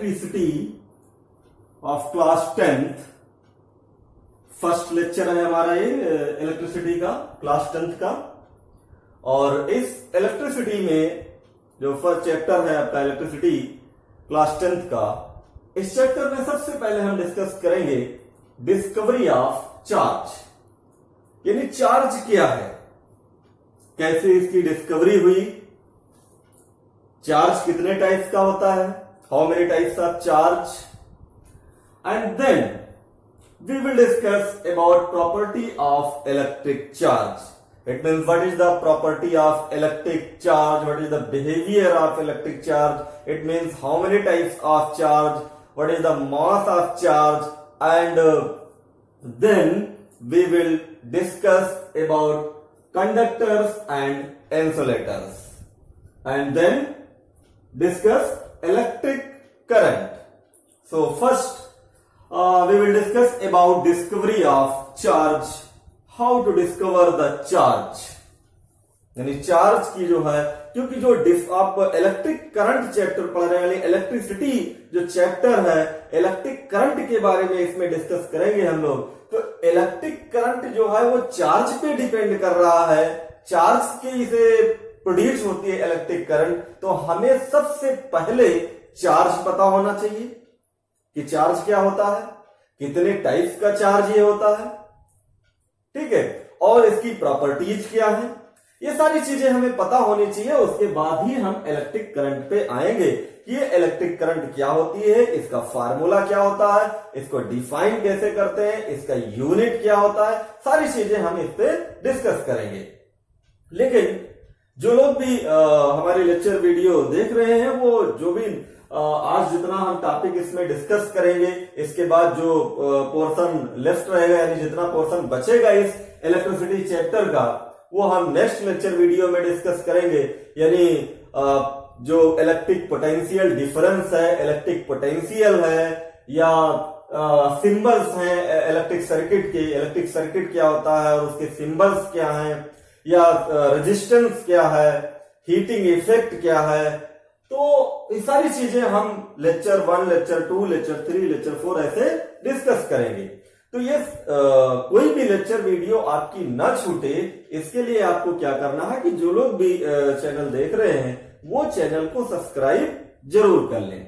electricity of class 10th. First lecture है हमारा ये इलेक्ट्रिसिटी का क्लास टेंथ का। और इस इलेक्ट्रिसिटी में जो फ़र्स्ट चैप्टर है आपका इलेक्ट्रिसिटी क्लास टेंथ का, इस चैप्टर में सबसे पहले हम डिस्कस करेंगे डिस्कवरी ऑफ़ चार्ज यानी चार्ज क्या है? कैसे इसकी डिस्कवरी हुई? चार्ज कितने टाइप्स का होता है? how many types of charge and then we will discuss about property of electric charge. It means what is the property of electric charge, what is the behavior of electric charge, it means how many types of charge, what is the mass of charge? And uh, then we will discuss about conductors and insulators. And then discuss electric So first uh, we will discuss about discovery of charge. How to discover the charge? यानी charge की जो है क्योंकि जो डिफ आप electric current chapter पढ़ रहे हैं इलेक्ट्रिसिटी जो चैप्टर है इलेक्ट्रिक करंट के बारे में इसमें डिस्कस करेंगे हम लोग। तो इलेक्ट्रिक करंट जो है वो चार्ज पे डिपेंड कर रहा है। चार्ज की से प्रोड्यूस होती है इलेक्ट्रिक करंट तो हमें सबसे पहले चार्ज पता होना चाहिए कि चार्ज क्या होता है कितने टाइप्स का चार्ज ये होता है ठीक है? और इसकी प्रॉपर्टीज़ क्या है? ये सारी चीज़ें हमें पता होनी चाहिए उसके बाद ही हम इलेक्ट्रिक करंट पे आएँगे कि ये इलेक्ट्रिक करंट क्या होती है इसका फार्मूला क्या होता है इसको डिफाइन कैसे करते हैं इसका यूनिट क्या होता है सारी चीज़ें हम इस पे डिस्कस करेंगे। लेकिन जो लोग भी आ, हमारे लेक्चर वीडियो देख रहे हैं वो जो भी आज जितना हम टॉपिक इसमें डिस्कस करेंगे, इसके बाद जो पोर्शन लेफ़्ट रहेगा, यानी जितना पोर्शन बचेगा इस इलेक्ट्रिसिटी चैप्टर का, वो हम नेक्स्ट लेक्चर वीडियो में डिस्कस करेंगे। यानी जो इलेक्ट्रिक पोटेंशियल डिफरेंस है इलेक्ट्रिक पोटेंशियल है, या सिंबल्स हैं इलेक्ट्रिक सर्किट के इलेक्ट्रिक सर्किट क्या होता है और उसके सिंबल्स क्या हैं, या रेजिस्टेंस क्या है हीटिंग इफ़ेक्ट क्या है तो सारी चीज़ें हम lecture one lecture two lecture three lecture four ऐसे डिस्कस करेंगे। तो ये आ, कोई भी लेक्चर वीडियो आपकी न छूटे इसके लिए आपको क्या करना है कि जो लोग भी चैनल देख रहे हैं वो चैनल को सब्सक्राइब ज़रूर कर लें।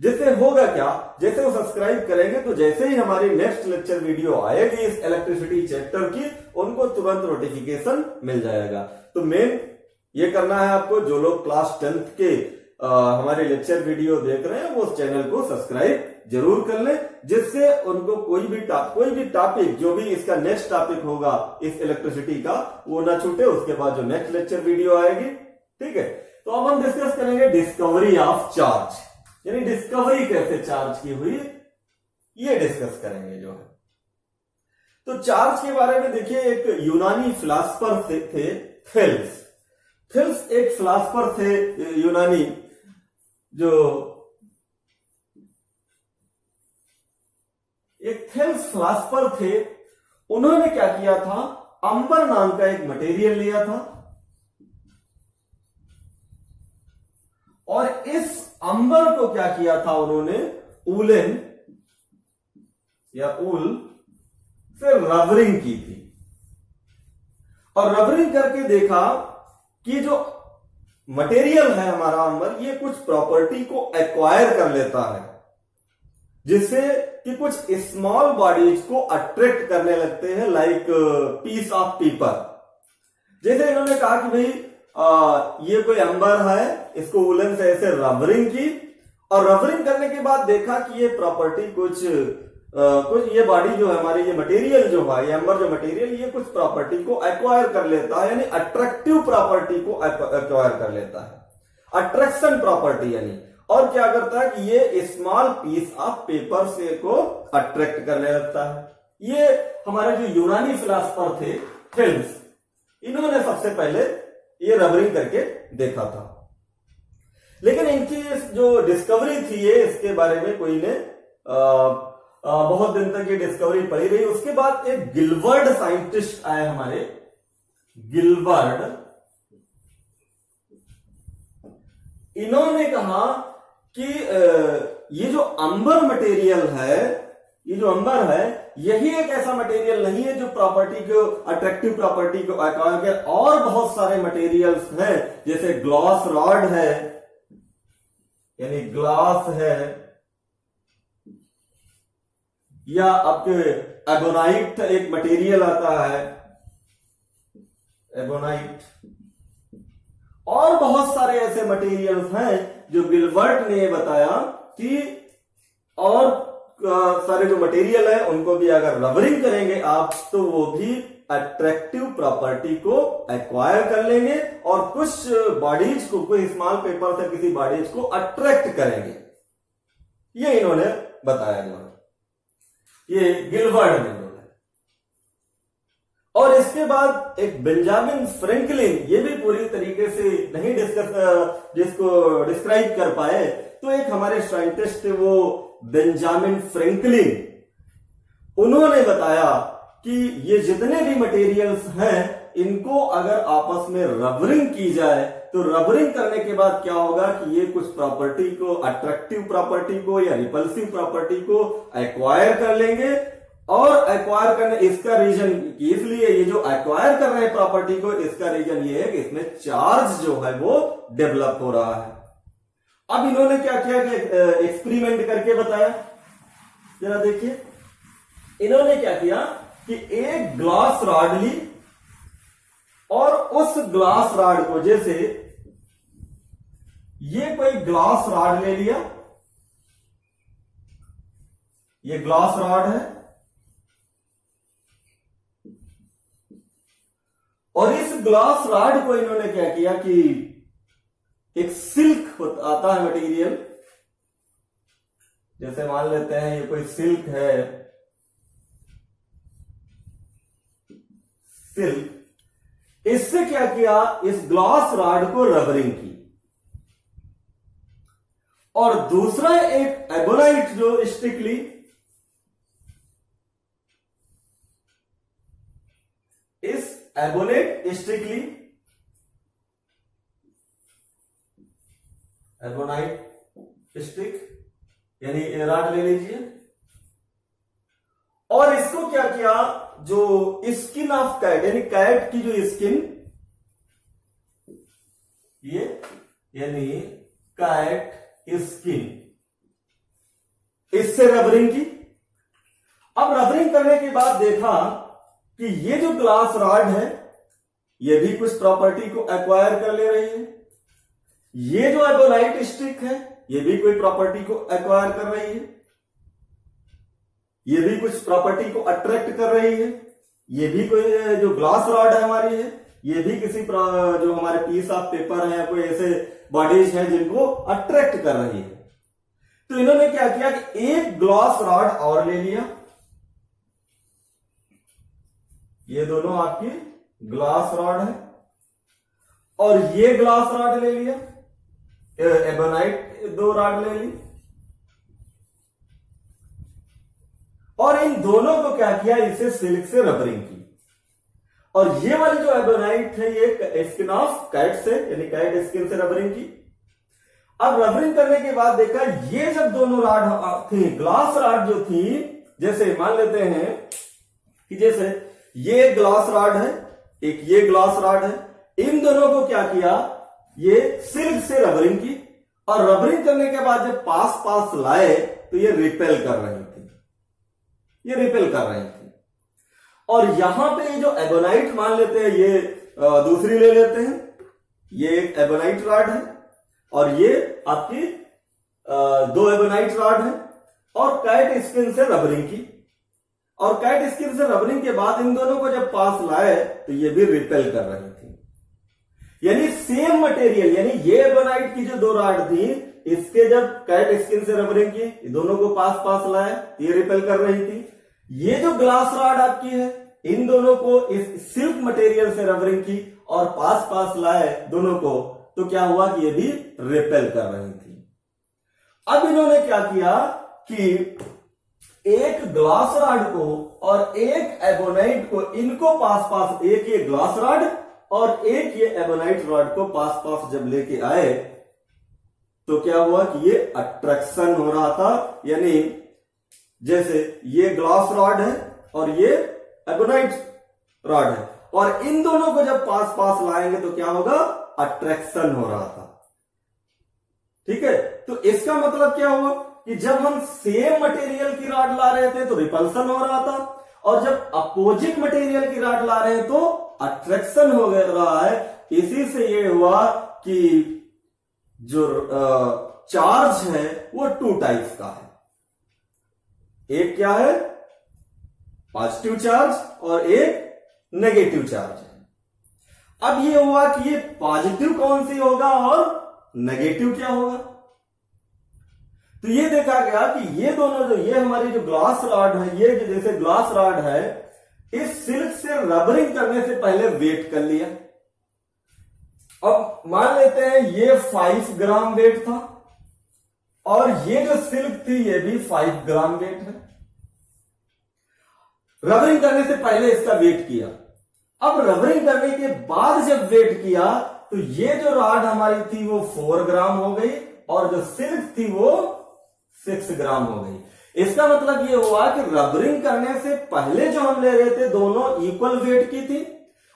जिससे होगा क्या? जैसे वो सब्सक्राइब करेंगे तो जैसे ही हमारी नेक्स्ट लेक्चर वीडियो आएगी इस इलेक्ट्रिसिटी चैप्टर की उनको तुरंत नोटिफिकेशन मिल जाएगा। तो मेन ये करना है आपको जो लोग क्लास टेंथ के हमारे लेक्चर वीडियो देख रहे हैं, वो उस चैनल को सब्सक्राइब ज़रूर कर ले, जिससे उनको कोई भी कोई भी टॉपिक जो भी इसका नेक्स्ट टॉपिक होगा, इस इलेक्ट्रिसिटी का, वो ना छूटे, उसके बाद जो नेक्स्ट लेक्चर वीडियो आएगी, ठीक है? तो अब हम डिस्कस करेंगे डिस्कवरी ऑफ़ चार्ज यानी डिस्कवरी कैसे चार्ज की हुई, ये डिस्कस करेंगे जो है। तो चार्ज के बारे में देखिए, एक यूनानी फिलासफर थे थेल्स थेल्स एक फिलासफर थे, यूनानी जो एक थेल्स फिलासफर थे, उन्होंने क्या किया था? अंबर नाम का एक मटेरियल लिया था। और इस अंबर को क्या किया था उन्होंने? उलेन या उल से रबरिंग की थी। और रबरिंग करके देखा कि जो मटेरियल है हमारा अंबर ये कुछ प्रॉपर्टी को एक्वायर कर लेता है, जिससे कि कुछ स्मॉल बॉडीज को अट्रैक्ट करने लगते हैं लाइक पीस ऑफ़ पेपर जैसे इन्होंने कहा कि भाई ये कोई अंबर है, इसको उलन से ऐसे रबरिंग की, और रबरिंग करने के बाद देखा कि ये प्रॉपर्टी कुछ कुछ ये बॉडी जो है हमारी ये मटेरियल जो है ये अंबर जो मटेरियल ये कुछ प्रॉपर्टी को एक्वायर कर लेता है यानी अट्रैक्टिव प्रॉपर्टी को एक्वायर कर लेता है। अट्रैक्शन प्रॉपर्टी यानी। और क्या करता है कि ये स्मॉल पीस ऑफ़ पेपर से को अट्रैक्ट करने लगता है। ये हमारे जो यूनानी फिलासफर थे फिल्म्स इन्होंने सबसे पहले ये रबरिंग करके देखा था। लेकिन इनकी जो डिस्कवरी थी ये इसके बारे में कोई ने आ, बहुत दिन तक ये डिस्कवरी पड़ी रही। उसके बाद एक गिलवर्ड साइंटिस्ट आए हमारे। गिलवर्ड। इन्होंने कहा कि ये जो अंबर मटेरियल है, ये जो अंबर है, यही एक ऐसा मटेरियल नहीं है जो प्रॉपर्टी को अट्रैक्टिव प्रॉपर्टी को और बहुत सारे मटेरियल्स हैं। जैसे ग्लास रॉड है, यानी ग्लास है। या आपके एबोनाइट एक मटेरियल आता है। एबोनाइट और बहुत सारे ऐसे मटेरियल्स हैं जो गिलबर्ट ने बताया कि और सारे जो मटेरियल है, उनको भी अगर रबरिंग करेंगे आप तो वो भी अट्रैक्टिव प्रॉपर्टी को एक्वायर कर लेंगे और कुछ बॉडीज को, कोई स्मॉल पेपर से किसी बॉडीज को अट्रैक्ट करेंगे। ये इन्होंने बताया। इन्होंने ये गिलवर्ड ने और इसके बाद एक बेंजामिन फ्रेंकलिन, ये भी पूरी तरीके से नहीं डिस्कस जिसको डिस्क्राइब कर पाए तो एक हमारे साइंटिस्ट थे वो बेंजामिन फ्रेंकलिन। उन्होंने बताया कि ये जितने भी मटेरियल्स हैं इनको अगर आपस में रबरिंग की जाए तो रबरिंग करने के बाद क्या होगा कि ये कुछ प्रॉपर्टी को अट्रैक्टिव प्रॉपर्टी को या रिपल्सिव प्रॉपर्टी को एक्वायर कर लेंगे। और एक्वायर करने, इसका रीजन इसलिए ये जो एक्वायर कर रहे हैं प्रॉपर्टी को, इसका रीजन ये है कि इसमें चार्ज जो है वो डेवलप हो रहा है। अब इन्होंने क्या किया कि एक्सपेरिमेंट करके बताया। जरा देखिए। इन्होंने क्या किया कि एक ग्लास रॉड ली और उस ग्लास राड को, जैसे ये कोई ग्लास राड ले लिया, ये ग्लास राड है, और इस ग्लास राड को इन्होंने क्या किया कि एक सिल्क आता है मटेरियल जैसे मान लेते हैं, ये कोई सिल्क है। सिल्क। इससे क्या किया? इस ग्लास रॉड को रबरिंग की। और दूसरा एक एबोनाइट जो स्टिकली इस एबोनेट स्टिकली एल्बोनाइट स्टिक, यानी राड ले लीजिए। और इसको क्या किया? जो स्किन ऑफ़ कैट यानी कैट की जो स्किन ये, यानी कैट स्किन इससे रबरिंग की। अब रबरिंग करने के बाद देखा कि ये जो ग्लास रॉड है, ये भी कुछ प्रॉपर्टी को एक्वायर कर ले रही है। ये जो एबोलाइट स्टिक है, ये भी कोई प्रॉपर्टी को एक्वायर कर रही है। ये भी कुछ प्रॉपर्टी को अट्रैक्ट कर रही है। ये भी कोई जो ग्लास रॉड है हमारी है, ये भी किसी जो हमारे पीस ऑफ़ पेपर है कोई ऐसे बॉडीज है जिनको अट्रैक्ट कर रही है। तो इन्होंने क्या किया कि एक ग्लास रॉड और ले लिया। ये दोनों आपकी ग्लास रॉड है। और ये ग्लास रॉड ले लिया। एबोनाइट दो राड ले ली। और इन दोनों को क्या किया? इसे सिल्क से रबरिंग की। और ये वाली जो एबोनाइट है, ये स्किन ऑफ़ कैट से, यानी कैट स्किन से रबरिंग की। अब रबरिंग करने के बाद देखा, ये जब दोनों राड थी ग्लास राड जो थी, जैसे मान लेते हैं कि जैसे ये ग्लास राड है, एक ये ग्लास राड है, इन दोनों को क्या किया? ये सिल्क से रबरिंग की। और रबरिंग करने के बाद जब पास पास लाए तो ये रिपेल कर रही थी। ये रिपेल कर रही थी। और यहाँ पे ये जो एबोनाइट मान लेते हैं, ये दूसरी ले लेते हैं। ये एक एबोनाइट रॉड है और ये आपकी दो एबोनाइट रॉड है और कैट स्किन से रबरिंग की। और कैट स्किन से रबरिंग के बाद इन दोनों को जब पास लाए तो ये भी रिपेल कर रही थी। यानी सेम मटेरियल, यानी ये एबोनाइट की जो दो राड थी, इसके जब कैट स्किन से रबरिंग की, दोनों को पास पास लाए, ये रिपेल कर रही थी। ये जो ग्लास राड आपकी है, इन दोनों को इस सिल्क मटेरियल से रबरिंग की और पास पास लाए दोनों को तो क्या हुआ कि ये भी रिपेल कर रही थी। अब इन्होंने क्या किया कि एक ग्लास राड को और एक एबोनाइट को, इनको पास पास एक ये ग्लास राड और एक ये एबोनाइट रॉड को पास पास जब लेके आए तो क्या हुआ कि ये अट्रैक्शन हो रहा था, यानी जैसे ये ग्लास रॉड है और ये एबोनाइट रॉड है। और इन दोनों को जब पास पास लाएँगे तो क्या होगा? अट्रैक्शन हो रहा था। ठीक है? तो इसका मतलब क्या हुआ? कि जब हम सेम मटेरियल की रॉड ला रहे थे तो रिपल्सन हो रहा था। और जब अपोजिट मटेरियल की रॉड ला रहे हैं तो अट्रैक्शन हो रहा है। इसी से ये हुआ कि जो चार्ज है वो टू टाइप्स का है। एक क्या है? पॉजिटिव चार्ज और एक नेगेटिव चार्ज है। अब ये हुआ कि ये पॉजिटिव कौन सी होगा और नेगेटिव क्या होगा? तो ये देखा गया कि ये दोनों जो, ये हमारी जो ग्लास रॉड है, ये जो जैसे ग्लास रॉड है, इस सिल्क से रबरिंग करने से पहले वेट कर लिया। अब मान लेते हैं ये फाइव ग्राम वेट था। और ये जो सिल्क थी, ये भी फाइव ग्राम वेट है। रबरिंग करने से पहले इसका वेट किया। अब रबरिंग करने के बाद जब वेट किया तो ये जो रॉड हमारी थी, वो फोर ग्राम हो गई और जो सिल्क थी, वो सिक्स ग्राम हो गई। इसका मतलब ये हुआ कि रबरिंग करने से पहले जो हम ले रहे थे, दोनों इक्वल वेट की थी।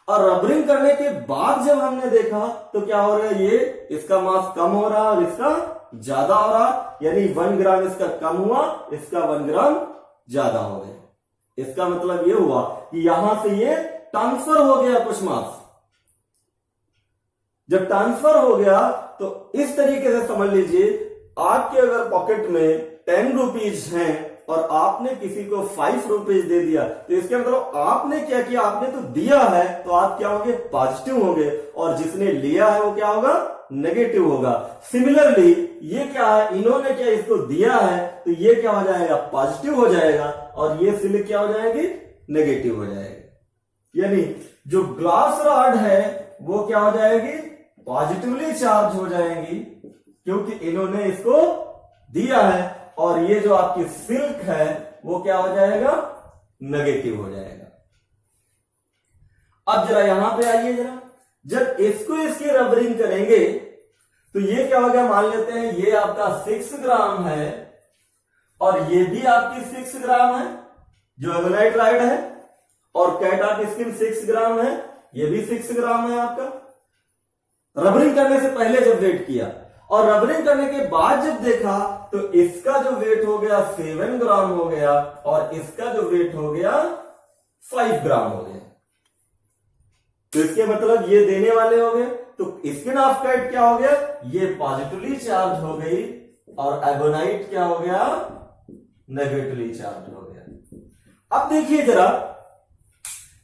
और रबरिंग करने के बाद जब हमने देखा तो क्या हो रहा है, ये इसका मास कम हो रहा और इसका ज़्यादा हो रहा, यानी वन ग्राम इसका कम हुआ, इसका वन ग्राम ज़्यादा हो गया। इसका मतलब यह हुआ कि यहाँ से ये ट्रांसफ़र हो गया कुछ मास। जब ट्रांसफ़र हो गया तो इस तरीके से समझ लीजिए, आपके अगर पॉकेट में टेन रुपीज़ हैं और आपने किसी को फाइव रुपीज़ दे दिया तो इसके मतलब आपने क्या किया? आपने तो दिया है तो आप क्या होंगे? पॉजिटिव होंगे। और जिसने लिया है, वो क्या होगा? नेगेटिव होगा। सिमिलरली ये क्या है? इन्होंने क्या इसको दिया है तो ये क्या हो जाएगा? पॉजिटिव हो जाएगा, और ये सिल्क क्या हो जाएगी? नेगेटिव हो जाएगी। यानी जो ग्लास रॉड है, वो क्या हो जाएगी? पॉजिटिवली चार्ज हो जाएँगी, क्योंकि इन्होंने इसको दिया है, और ये जो आपकी सिल्क है, वो क्या हो जाएगा? नेगेटिव हो जाएगा। अब जरा यहाँ पे आइए जरा। जब इसको इसकी रबरिंग करेंगे तो ये क्या हो गया मान लेते हैं, ये आपका सिक्स ग्राम है, और ये भी आपकी सिक्स ग्राम है, जो एवनाइट राइड है, और cat of skin six gram है, ये भी सिक्स ग्राम है आपका। रबरिंग करने से पहले जब वेट किया, और रबरिंग करने के बाद जब देखा तो इसका जो वेट हो गया सेवन ग्राम हो गया, और इसका जो वेट हो गया फाइव ग्राम हो गया। तो इसके मतलब ये देने वाले हो गए। तो स्किन ऑफ़ काइट क्या हो गया? ये पॉजिटिवली चार्ज हो गई और एगोनाइट क्या हो गया? नेगेटिवली चार्ज हो गया। अब देखिए जरा,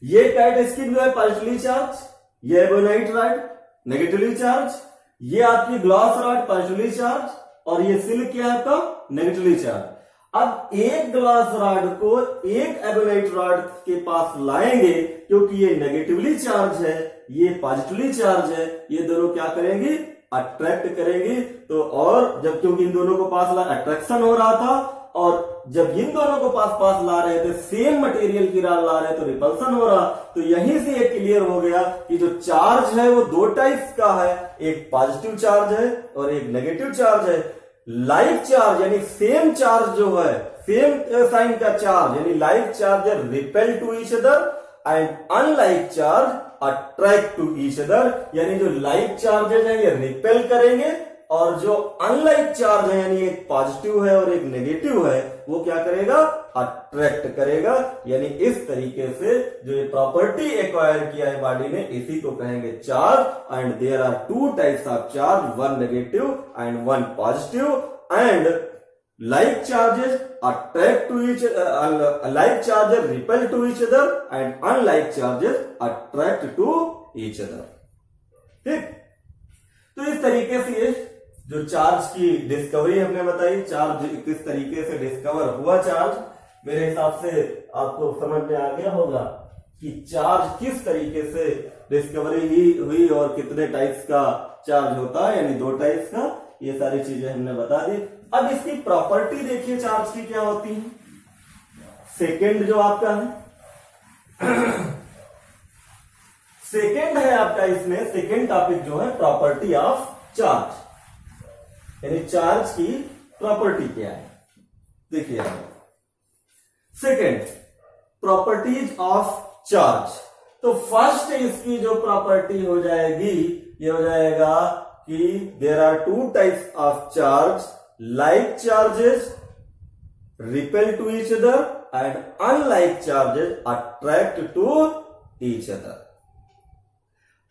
ये काइट स्किन जो है पॉजिटिवली चार्ज ये एबोनाइट राइट नेगेटिवली चार्ज ये आपकी ग्लास रॉड पॉजिटिवली चार्ज और ये सिल्क क्या है आपका? नेगेटिवली चार्ज अब एक ग्लास रॉड को एक एबोनाइट रॉड के पास लाएँगे, क्योंकि ये नेगेटिवली चार्ज है, ये पॉजिटिवली चार्ज है, ये दोनों क्या करेंगे? अट्रैक्ट करेंगे। तो और जब क्योंकि इन दोनों को पास ला अट्रैक्शन हो रहा था, और जब इन दोनों को पास पास ला रहे थे सेम मटेरियल की राल ला रहे तो रिपल्सन हो रहा। तो यहीं से ये क्लियर हो गया कि जो चार्ज है वो दो टाइप्स का है। एक पॉजिटिव चार्ज है और एक नेगेटिव चार्ज है। लाइक चार्ज, यानी सेम चार्ज जो है सेम साइन का चार्ज यानी like charge repel to each other and unlike charge attract to each other यानी जो लाइक चार्जेज है, ये रिपेल करेंगे और जो अनलाइक चार्ज है, यानी एक पॉजिटिव है और एक नेगेटिव है, वो क्या करेगा? अट्रैक्ट करेगा, यानी इस तरीके से जो ये प्रॉपर्टी एक्वायर किया है बॉडी ने, इसी को कहेंगे charge and there are two types of charge one negative and one positive and like charges attract to each like charges repel to each other and unlike charges attract to each other ठीक? तो इस तरीके से ये जो charge की discovery हमने बताई चार्ज किस तरीके से डिस्कवर हुआ चार्ज मेरे हिसाब से आपको समझ में आ गया होगा कि चार्ज किस तरीके से डिस्कवरी ही हुई और कितने टाइप्स का चार्ज होता है, यानी दो टाइप्स का, ये सारी चीज़ें हमने बता दी। अब इसकी प्रॉपर्टी देखिए चार्ज की क्या होती है। सेकेंड जो आपका है। सेकेंड है आपका इसमें सेकेंड टॉपिक जो है प्रॉपर्टी ऑफ़ चार्ज यानी चार्ज की प्रॉपर्टी क्या है। देखिए सेकेंड प्रॉपर्टीज़ ऑफ़ चार्ज तो फ़र्स्ट इसकी जो प्रॉपर्टी हो जाएगी, ये हो जाएगा कि there are two types of charge like charges repel to each other and unlike charges attract to each other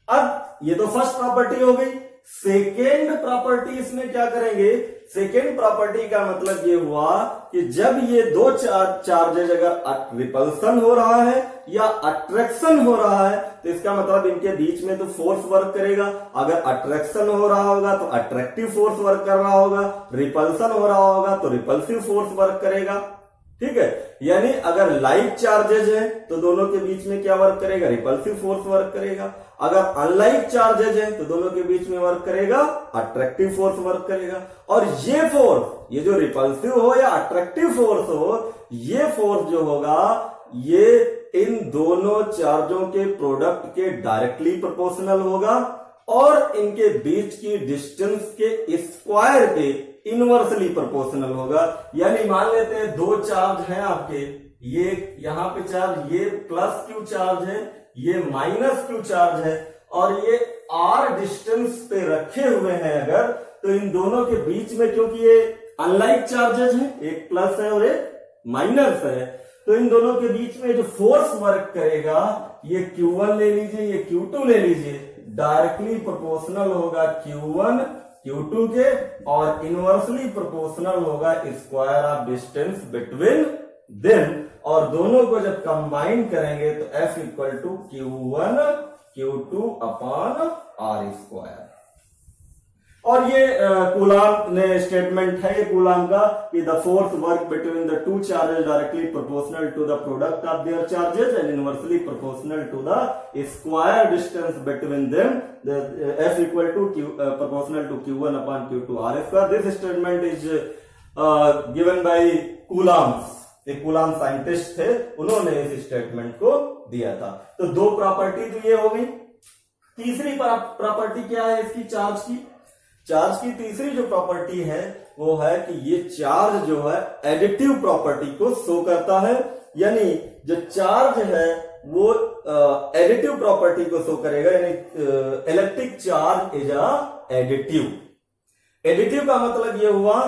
अब ये तो फ़र्स्ट प्रॉपर्टी हो गई। सेकेंड प्रॉपर्टी इसमें क्या करेंगे? सेकेंड प्रॉपर्टी का मतलब ये हुआ कि जब ये दो चार, चार्जेज अगर रिपल्सन हो रहा है या अट्रैक्शन हो रहा है तो इसका मतलब इनके बीच में तो फोर्स वर्क करेगा। अगर अट्रैक्शन हो रहा होगा तो अट्रैक्टिव फोर्स वर्क कर रहा होगा। रिपल्सन हो रहा होगा तो रिपल्सिव फोर्स वर्क करेगा। ठीक है? यानी अगर लाइक चार्जेज है तो दोनों के बीच में क्या वर्क करेगा? रिपल्सिव फोर्स वर्क करेगा। अगर अनलाइक चार्जेज है तो दोनों के बीच में वर्क करेगा अट्रैक्टिव फोर्स वर्क करेगा। और ये फोर्स ये जो रिपल्सिव हो या अट्रैक्टिव फोर्स हो, ये फोर्स जो होगा, ये इन दोनों चार्जों के प्रोडक्ट के डायरेक्टली प्रोपोर्शनल होगा और इनके बीच की डिस्टेंस के स्क्वायर के इनवर्सली प्रोपोर्शनल होगा। यानी मान लेते हैं दो चार्ज हैं आपके, ये यहाँ पे चार्ज ये प्लस क्यू चार्ज है ये माइनस क्यू चार्ज है और ये आर डिस्टेंस पे रखे हुए हैं अगर तो इन दोनों के बीच में क्योंकि ये अनलाइक चार्जेज हैं, एक प्लस है और एक माइनस है तो इन दोनों के बीच में जो फोर्स वर्क करेगा, ये Q1 ले लीजिए, ये Q2 ले लीजिए डायरेक्टली प्रोपोर्शनल होगा Q1 Q2 के, और इनवर्सली प्रोपोर्शनल होगा square of distance between them और दोनों को जब कंबाइन करेंगे तो F equal to q one q two upon r square और ये कूलाम ने स्टेटमेंट है, ये कूलाम का, कि the force work between the two charges directly proportional to the product of their charges and inversely proportional to the square distance between them F equal to q proportional to q one upon q two r square this statement is given by Coulomb's एक scientist थे, उन्होंने इस statement को दिया था। तो दो property तो ये हो गई। तीसरी प्रॉपर्टी क्या है इसकी? चार्ज की। चार्ज की तीसरी जो प्रॉपर्टी है, वो है कि ये चार्ज जो है एडिटिव प्रॉपर्टी को शो करता है। यानी जो चार्ज है, वो एडिटिव प्रॉपर्टी को शो करेगा। यानी electric charge is a additive additive का मतलब ये हुआ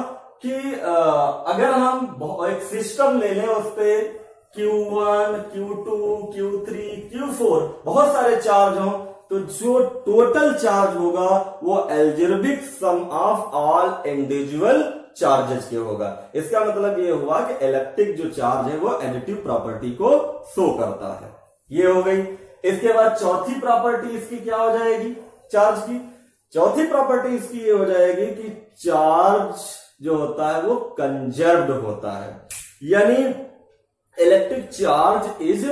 कि अगर हम एक सिस्टम ले लें उस पर Q1, Q2, Q3, Q4 बहुत सारे चार्ज हों तो जो टोटल चार्ज होगा वो algebraic sum of all individual charges के होगा। इसका मतलब ये हुआ कि इलेक्ट्रिक जो चार्ज है वो एडिटिव प्रॉपर्टी को शो करता है। ये हो गई। इसके बाद चौथी प्रॉपर्टी इसकी क्या हो जाएगी? चार्ज की। चौथी प्रॉपर्टी इसकी ये हो जाएगी कि चार्ज जो होता है वो कंजर्व्ड होता है। यानी electric charge is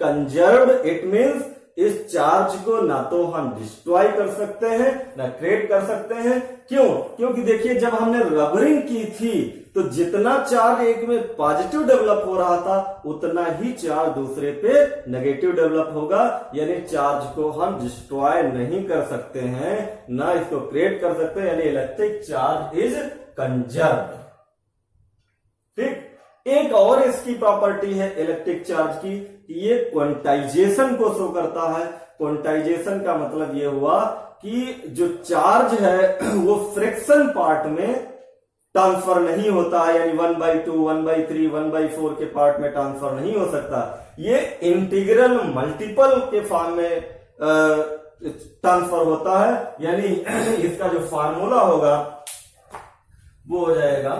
conserved it means इस चार्ज को ना तो हम डिस्ट्रॉय कर सकते हैं, ना क्रिएट कर सकते हैं। क्यों? क्योंकि देखिए, जब हमने रबरिंग की थी तो जितना चार्ज एक में पॉजिटिव डेवलप हो रहा था, उतना ही चार्ज दूसरे पे नेगेटिव डेवलप होगा। यानी चार्ज को हम डिस्ट्रॉय नहीं कर सकते हैं, ना इसको क्रिएट कर सकते हैं। यानी इलेक्ट्रिक चार्ज इज़ कंजर्व। ठीक, एक और इसकी प्रॉपर्टी है इलेक्ट्रिक चार्ज की, ये क्वांटाइजेशन को शो करता है। क्वांटाइजेशन का मतलब ये हुआ कि जो चार्ज है, वो फ्रिक्शन पार्ट में ट्रांसफ़र नहीं होता है यानी one by two one by three one by four के पार्ट में ट्रांसफ़र नहीं हो सकता। ये इंटीग्रल मल्टीपल के फॉर्म में ट्रांसफ़र होता है। यानी इसका जो फार्मूला होगा वो हो जाएगा।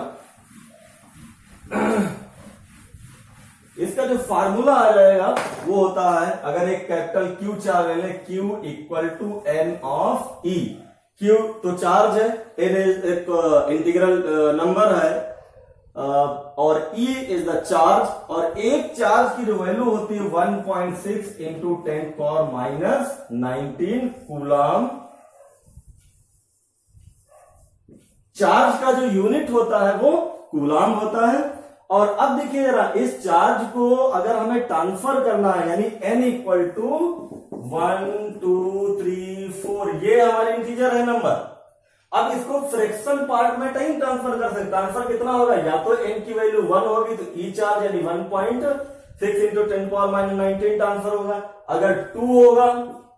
इसका जो फार्मूला आ जाएगा वो होता है अगर एक कैपिटल क्यू चार्ज ले q equal to n of e q तो चार्ज है एन एक इंटीग्रल uh, नंबर uh, है uh, और ई इज़ द चार्ज और एक चार्ज की जो वैल्यू होती है 1.6 point six into ten power minus nineteen coulomb charge का जो यूनिट होता है वो कूलाम होता है। और अब देखिए जरा, इस चार्ज को अगर हमें ट्रांसफ़र करना है, यानी n equal to one, two, three, four, ये हमारे इंटीजर है नंबर अब इसको फ्रैक्शन पार्ट में नहीं ट्रांसफ़र कर सकते। ट्रांसफ़र कितना होगा? या तो एन की वैल्यू वन होगी तो ई चार्ज यानी one point six into ten power minus nineteen transfer होगा। अगर टू होगा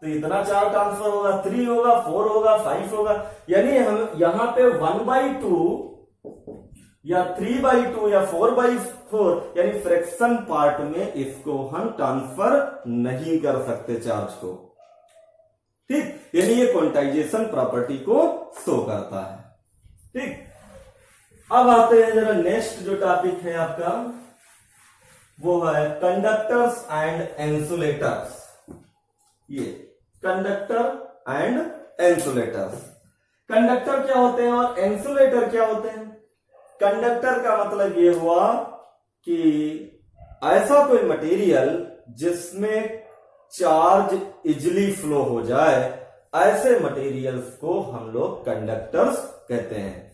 तो इतना चार ट्रांसफ़र होगा थ्री होगा फोर होगा फाइव होगा। यानी हम यहाँ पे वन बाई टू या थ्री बाई टू या फोर बाई फोर यानी फ्रैक्शन पार्ट में इसको हम ट्रांसफ़र नहीं कर सकते चार्ज को। ठीक? यानी ये क्वांटाइजेशन प्रॉपर्टी को शो करता है। ठीक? अब आते हैं जरा नेक्स्ट जो टॉपिक है आपका, वो है कंडक्टर्स एंड इंसुलेटर्स ये। कंडक्टर एंड इंसुलेटर्स कंडक्टर क्या होते हैं और एंसुलेटर क्या होते हैं? कंडक्टर का मतलब ये हुआ कि ऐसा कोई मटेरियल जिसमें चार्ज इजिली फ्लो हो जाए, ऐसे मटेरियल्स को हम लोग कंडक्टर्स कहते हैं।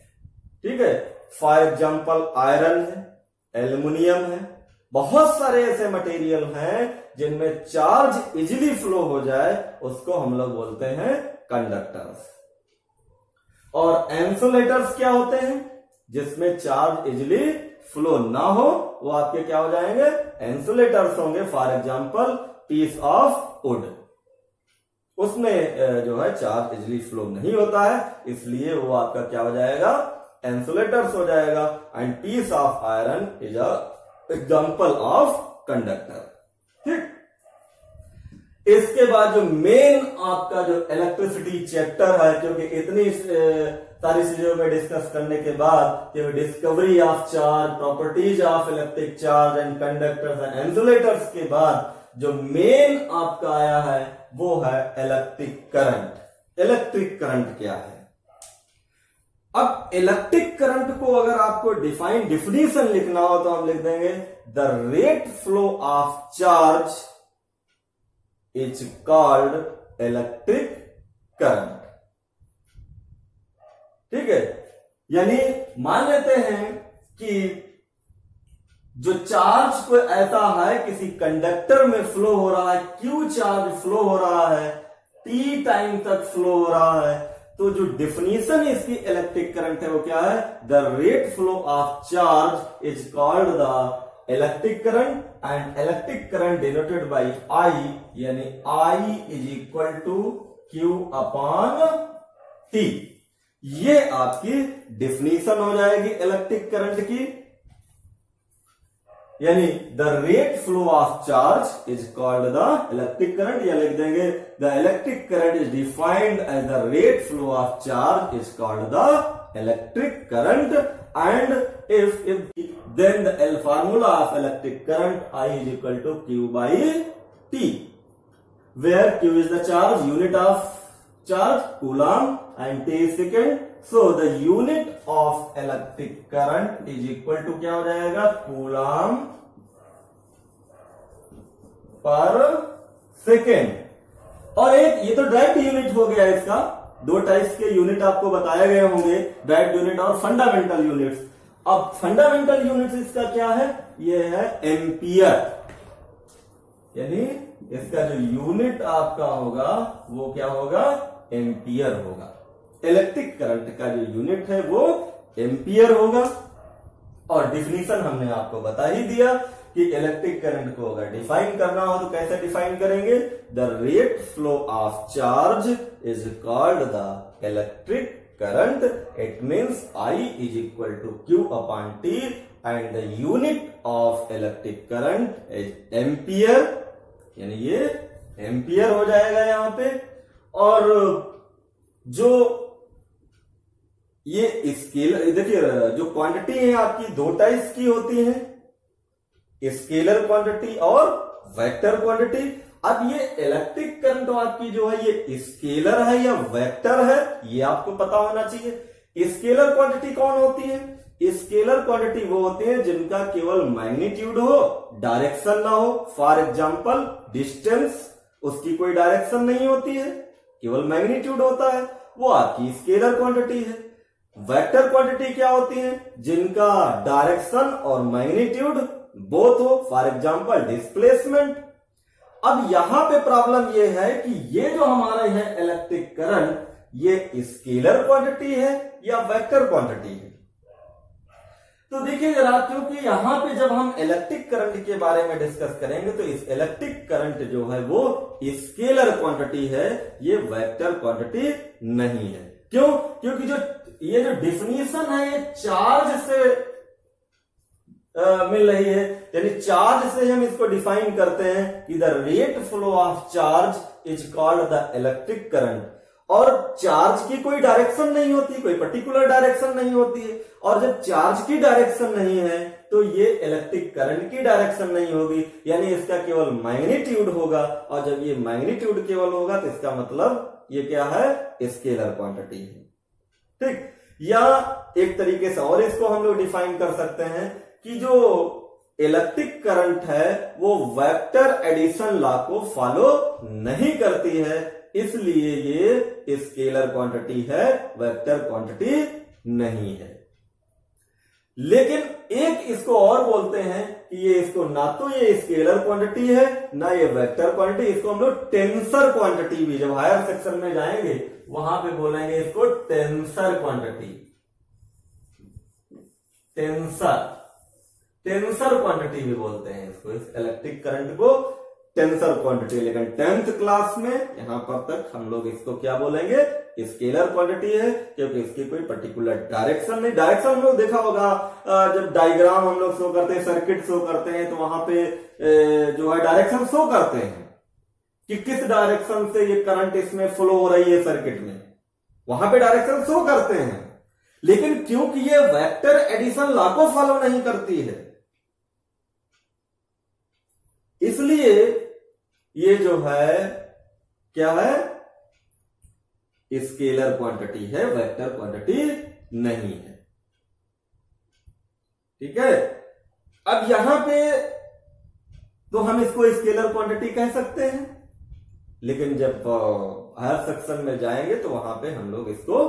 ठीक है? फॉर एग्ज़ाम्पल आयरन है एल्यूमिनियम है बहुत सारे ऐसे मटेरियल हैं जिनमें चार्ज इजिली फ्लो हो जाए, उसको हम लोग बोलते हैं कंडक्टर्स और एंसुलेटर्स क्या होते हैं? जिसमें चार्ज इजिली फ्लो ना हो, वो आपके क्या हो जाएँगे? एंसुलेटर्स होंगे for example piece of wood उसमें जो है चार्ज इजिली फ्लो नहीं होता है, इसलिए वो आपका क्या हो जाएगा? एंसुलेटर्स हो जाएगा and piece of iron is a example of conductor ठीक? इसके बाद जो मेन आपका जो इलेक्ट्रिसिटी चैप्टर है क्योंकि इतनी सारी चीज़ों में डिस्कस करने के बाद discovery of charge properties of electric charge and conductors and insulators के बाद, जो मेन आपका आया है, वो है इलेक्ट्रिक करंट इलेक्ट्रिक करंट क्या है? अब इलेक्ट्रिक करंट को अगर आपको डिफाइन डिफिनीशन लिखना हो तो हम लिख देंगे the rate flow of charge is called electric current ठीक है? यानी मान लेते हैं कि जो चार्ज को ऐसा है, किसी कंडक्टर में फ्लो हो रहा है क्यू चार्ज फ्लो हो रहा है टी टाइम तक फ्लो हो रहा है तो जो डिफिनीशन इसकी इलेक्ट्रिक करंट है वो क्या है? The rate flow of charge is called the electric current and electric current denoted by I यानी I is equal to q upon t ये आपकी डिफिनेशन हो जाएगी इलेक्ट्रिक करंट की। यानी the rate flow of charge is called the electric current या लिख देंगे the electric current is defined as the rate flow of charge is called the electric current and if if then the l formula of electric current I is equal to q by t where q is the charge unit of charge coulomb and t second so the unit of electric current is equal to क्या हो जाएगा? coulomb पर second. और एक, ये तो direct unit हो गया इसका। दो टाइप्स के यूनिट आपको बताए गए होंगे डायरेक्ट यूनिट और फंडामेंटल यूनिट्स अब फंडामेंटल यूनिट इसका क्या है? ये है एम्पियर यानी इसका जो यूनिट आपका होगा, वो क्या होगा? एम्पियर होगा। इलेक्ट्रिक करंट का जो यूनिट है वो एम्पियर होगा। और डिफिनीशन हमने आपको बता ही दिया कि इलेक्ट्रिक करंट को अगर डिफाइन करना हो तो कैसे डिफाइन करेंगे? The rate flow of charge is called the electric current. It means I is equal to Q upon T and the unit of electric current is ampere. यानी ये ampere हो जाएगा यहाँ पे। और जो ये स्केलर देखिए, जो क्वांटिटी है आपकी, दो टाइप्स की होती है। स्केलर क्वांटिटी और वेक्टर क्वांटिटी अब ये इलेक्ट्रिक करंट आपकी जो है, ये स्केलर है या वेक्टर है, ये आपको पता होना चाहिए। स्केलर क्वांटिटी कौन होती है? स्केलर क्वांटिटी वो होती है जिनका केवल मैग्नीट्यूड हो डायरेक्शन ना हो। फॉर एग्ज़ाम्पल डिस्टेंस उसकी कोई डायरेक्शन नहीं होती है, केवल मैग्नीट्यूड होता है। वो आपकी स्केलर क्वांटिटी है। वेक्टर क्वांटिटी क्या होती है? जिनका डायरेक्शन और मैग्नीट्यूड बोथ हो फॉर एग्ज़ाम्पल डिस्प्लेसमेंट अब यहाँ पे प्रॉब्लम यह है कि ये जो हमारा है इलेक्ट्रिक करंट ये स्केलर क्वांटिटी है या वेक्टर क्वांटिटी है? तो देखिए जरा, क्योंकि यहाँ पे जब हम इलेक्ट्रिक करंट के बारे में डिस्कस करेंगे तो इस इलेक्ट्रिक करंट जो है वो स्केलर क्वांटिटी है, ये वेक्टर क्वांटिटी नहीं है। क्यों? क्योंकि जो ये जो डिफिनीशन है ये चार्ज से आ, मिल रही है। यानी चार्ज से हम इसको डिफाइन करते हैं कि the rate flow of charge is called the electric current और चार्ज की कोई डायरेक्शन नहीं होती कोई पर्टिकुलर डायरेक्शन नहीं होती है। और जब चार्ज की डायरेक्शन नहीं है तो ये इलेक्ट्रिक करंट की डायरेक्शन नहीं होगी। यानी इसका केवल मैग्नीट्यूड होगा। और जब ये मैग्नीट्यूड केवल होगा तो इसका मतलब ये क्या है? स्केलर क्वांटिटी है। ठीक? या एक तरीके से और इसको हम लोग डिफाइन कर सकते हैं कि जो इलेक्ट्रिक करंट है, वो वेक्टर एडिशन लॉ को फॉलो नहीं करती है। इसलिए ये स्केलर क्वांटिटी है वेक्टर क्वांटिटी नहीं है। लेकिन एक इसको और बोलते हैं कि ये इसको ना तो ये स्केलर क्वांटिटी है, ना ये वेक्टर क्वांटिटी इसको हम लोग टेंसर क्वांटिटी भी जब हायर सेक्शन में जाएँगे, वहाँ पे बोलेंगे इसको tensor quantity tensor tensor quantity भी बोलते हैं इसको, इस इलेक्ट्रिक करंट को। टेंसर क्वांटिटी लेकिन टेंथ क्लास में यहाँ पर तक हम लोग इसको क्या बोलेंगे? स्केलर क्वांटिटी है, क्योंकि इसकी कोई पर्टिकुलर डायरेक्शन नहीं। डायरेक्शन हम लोग देखा होगा जब डायग्राम हम लोग शो करते हैं सर्किट शो करते हैं तो वहाँ पे जो है डायरेक्शन शो करते हैं। कि किस डायरेक्शन से ये करंट इसमें फ्लो हो रही है सर्किट में? वहाँ पे डायरेक्शन शो करते हैं। लेकिन क्योंकि ये वेक्टर एडिशन लाखों फॉलो नहीं करती है, इसलिए ये जो है, क्या है? स्केलर क्वांटिटी है, वेक्टर क्वांटिटी नहीं है। ठीक है? अब यहाँ पे तो हम इसको स्केलर क्वांटिटी कह सकते हैं। लेकिन जब हर सेक्शन में जाएँगे तो वहाँ पे हम लोग इसको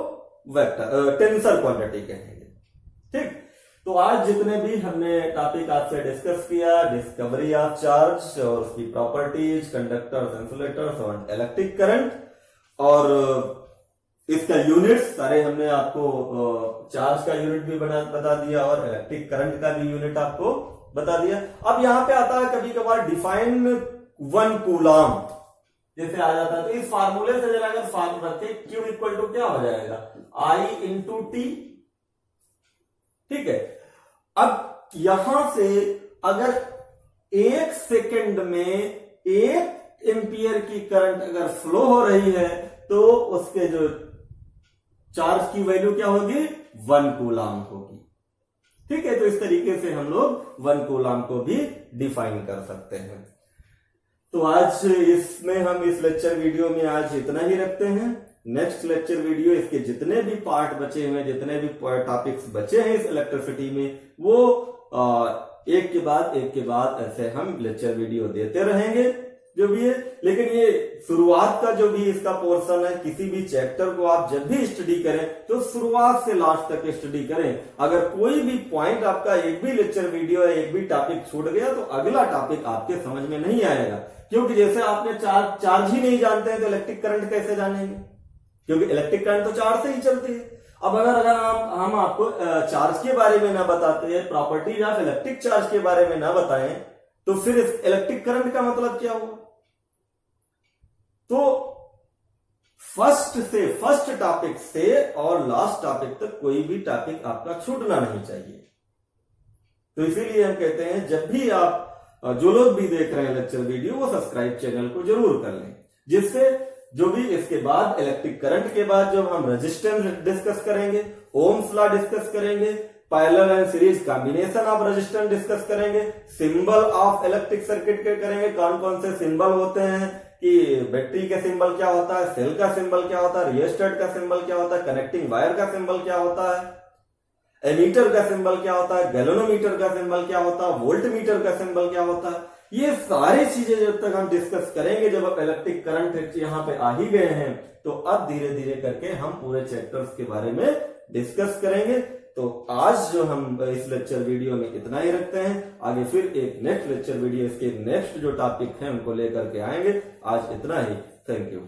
वेक्टर टेंसर क्वांटिटी कहेंगे। ठीक? तो आज जितने भी हमने टॉपिक आपसे डिस्कस किया डिस्कवरी ऑफ़ चार्ज और उसकी प्रॉपर्टीज़ कंडक्टर्स इंसुलेटर्स और इलेक्ट्रिक करंट और इसका यूनिट सारे हमने आपको चार्ज का यूनिट भी बना, बता दिया और इलेक्ट्रिक करंट का भी यूनिट आपको बता दिया। अब यहाँ पे आता है कभी कभार डिफाइन वन कूलाम जैसे आ जाता है तो इस फार्मूले से जरा अगर फार्मूला रखे क्यू इक्वल टू क्या हो जाएगा? आई इंटू टी ठीक है? अब यहाँ से अगर एक सेकंड में एक एम्पियर की करंट अगर फ्लो हो रही है तो उसके जो चार्ज की वैल्यू क्या होगी? वन कूलाम होगी। ठीक है? तो इस तरीके से हम लोग वन कूलाम को भी डिफाइन कर सकते हैं। तो आज इसमें हम इस लेक्चर वीडियो में आज इतना ही रखते हैं। नेक्स्ट लेक्चर वीडियो इसके जितने भी पार्ट बचे हुए जितने भी टॉपिक्स बचे हैं इस इलेक्ट्रिसिटी में वो आ, एक के बाद एक के बाद ऐसे हम लेक्चर वीडियो देते रहेंगे जो भी है। लेकिन ये शुरुआत का जो भी इसका पोर्शन है किसी भी चैप्टर को आप जब भी स्टडी करें तो शुरुआत से लास्ट तक स्टडी करें। अगर कोई भी पॉइंट आपका एक भी लेक्चर वीडियो है एक भी टॉपिक छूट गया तो अगला टॉपिक आपके समझ में नहीं आएगा। क्योंकि जैसे आपने चार्ज चार्ज ही नहीं जानते हैं तो इलेक्ट्रिक करंट कैसे जानेंगे? क्योंकि इलेक्ट्रिक करंट तो चार्ज से ही चलती है। अब अगर अगर हम हम आपको चार्ज के बारे में ना बताते हैं प्रॉपर्टीज़ ऑफ़ इलेक्ट्रिक चार्ज के बारे में ना बताएँ तो फिर इलेक्ट्रिक करंट का मतलब क्या होगा तो फ़र्स्ट से फ़र्स्ट टॉपिक से और लास्ट टॉपिक तक कोई भी टॉपिक आपका छूटना नहीं चाहिए। तो इसीलिए हम कहते हैं, जब भी आप जो लोग भी देख रहे हैं लेक्चर वीडियो वो सब्सक्राइब चैनल को ज़रूर कर लें, जिससे जो भी इसके बाद इलेक्ट्रिक करंट के बाद जब हम रेजिस्टेंस डिस्कस करेंगे ओम्स लॉ डिस्कस करेंगे parallel and series combination of resistance discuss करेंगे सिंबल ऑफ़ इलेक्ट्रिक सर्किट के करेंगे, कौन कौन से सिंबल होते हैं, कि बैटरी का सिंबल क्या होता है सेल का सिंबल क्या होता है रियस्टेट का सिंबल क्या होता है कनेक्टिंग वायर का सिंबल क्या होता है एमीटर का सिंबल क्या होता है गैलोनोमीटर का सिंबल क्या होता है वोल्ट मीटर का सिंबल क्या होता है ये सारी चीज़ें जब तक हम डिस्कस करेंगे, जब आप इलेक्ट्रिक करंट यहाँ पे आ ही गए हैं तो अब धीरे धीरे करके हम पूरे चैप्टर्स के बारे में डिस्कस करेंगे। तो आज जो हम इस लेक्चर वीडियो में इतना ही रखते हैं। आगे फिर एक नेक्स्ट लेक्चर वीडियो इसके नेक्स्ट जो टॉपिक है, उनको लेकर के आएँगे। आज इतना ही। Thank you